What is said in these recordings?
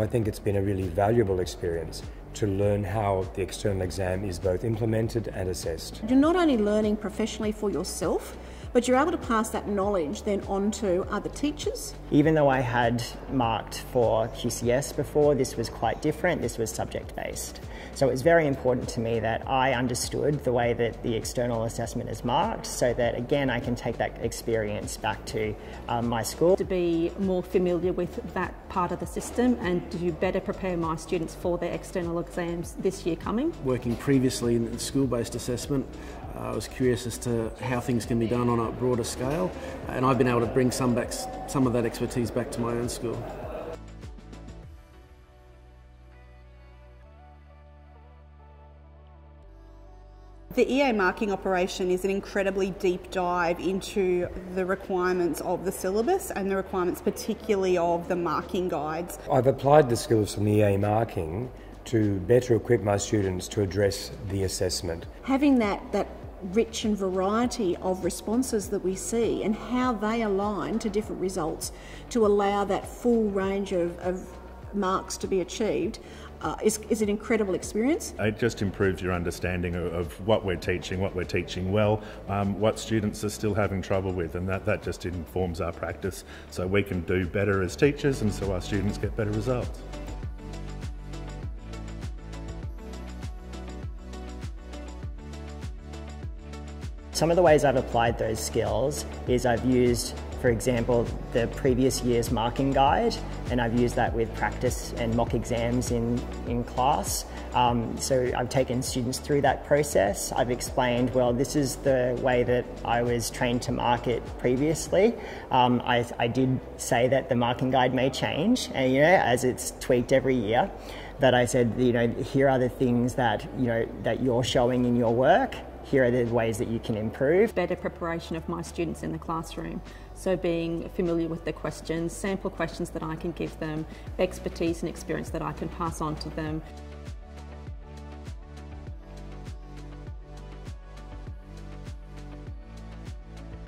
I think it's been a really valuable experience to learn how the external exam is both implemented and assessed. You're not only learning professionally for yourself, but you're able to pass that knowledge then on to other teachers. Even though I had marked for QCS before, this was quite different. This was subject based. So it was very important to me that I understood the way that the external assessment is marked so that again I can take that experience back to um, my school. To be more familiar with that part of the system and to better prepare my students for their external exams this year coming. Working previously in school-based assessment, uh, I was curious as to how things can be done on a broader scale and I've been able to bring some, back, some of that expertise back to my own school. The EA marking operation is an incredibly deep dive into the requirements of the syllabus and the requirements particularly of the marking guides. I've applied the skills from the EA marking to better equip my students to address the assessment. Having that, that rich and variety of responses that we see and how they align to different results to allow that full range of, of marks to be achieved uh, is, is an incredible experience. It just improves your understanding of, of what we're teaching, what we're teaching well, um, what students are still having trouble with, and that, that just informs our practice so we can do better as teachers and so our students get better results. Some of the ways I've applied those skills is I've used for example, the previous year's marking guide, and I've used that with practice and mock exams in, in class. Um, so I've taken students through that process. I've explained, well, this is the way that I was trained to mark it previously. Um, I, I did say that the marking guide may change, and, you know, as it's tweaked every year. That I said, you know, here are the things that you know that you're showing in your work here are the ways that you can improve. Better preparation of my students in the classroom. So being familiar with the questions, sample questions that I can give them, expertise and experience that I can pass on to them.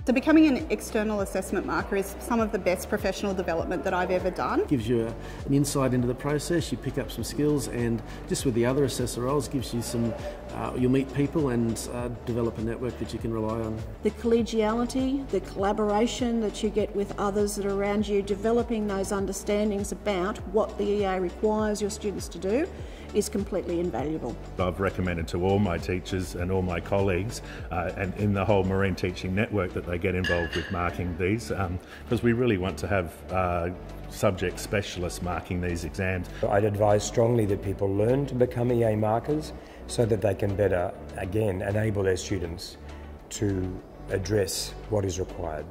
So becoming an external assessment marker is some of the best professional development that I've ever done. Gives you a, an insight into the process, you pick up some skills and just with the other assessor roles gives you some, uh, you'll meet people and uh, develop a network that you can rely on. The collegiality, the collaboration that you get with others that are around you, developing those understandings about what the EA requires your students to do is completely invaluable. I've recommended to all my teachers and all my colleagues uh, and in the whole marine teaching network that they get involved with marking these because um, we really want to have uh, subject specialists marking these exams. I'd advise strongly that people learn to become EA markers so that they can better, again, enable their students to address what is required.